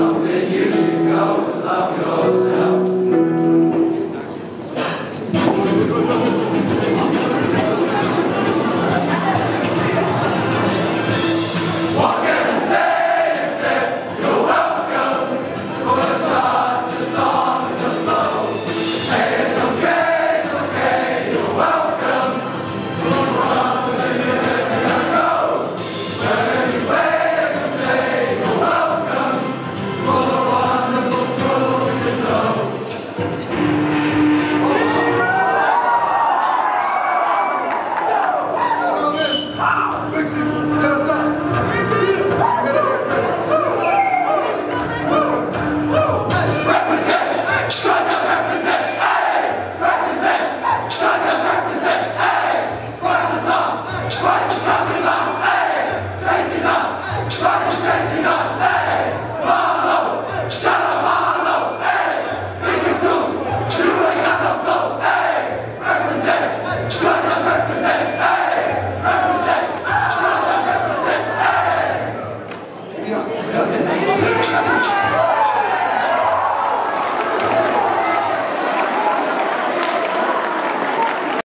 something you should love yourself. José Sinastro.